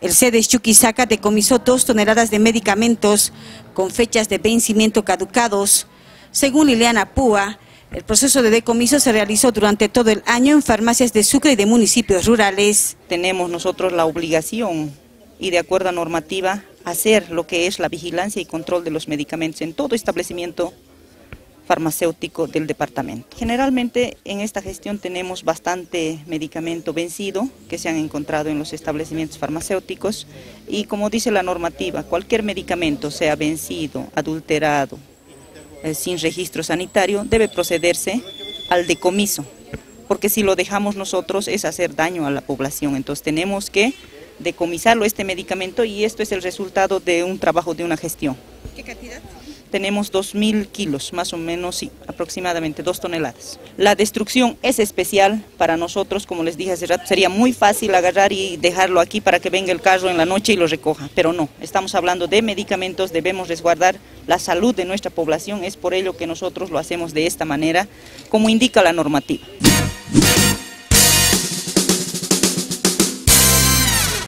El CEDES Chuquisaca decomisó dos toneladas de medicamentos con fechas de vencimiento caducados. Según Liliana Púa, el proceso de decomiso se realizó durante todo el año en farmacias de Sucre y de municipios rurales. Tenemos nosotros la obligación y de acuerdo a normativa hacer lo que es la vigilancia y control de los medicamentos en todo establecimiento farmacéutico del departamento. Generalmente en esta gestión tenemos bastante medicamento vencido que se han encontrado en los establecimientos farmacéuticos y como dice la normativa, cualquier medicamento sea vencido, adulterado, eh, sin registro sanitario, debe procederse al decomiso, porque si lo dejamos nosotros es hacer daño a la población, entonces tenemos que decomisarlo este medicamento y esto es el resultado de un trabajo de una gestión. ¿Qué cantidad? tenemos 2.000 kilos, más o menos, sí, aproximadamente 2 toneladas. La destrucción es especial para nosotros, como les dije hace rato, sería muy fácil agarrar y dejarlo aquí para que venga el carro en la noche y lo recoja, pero no, estamos hablando de medicamentos, debemos resguardar la salud de nuestra población, es por ello que nosotros lo hacemos de esta manera, como indica la normativa.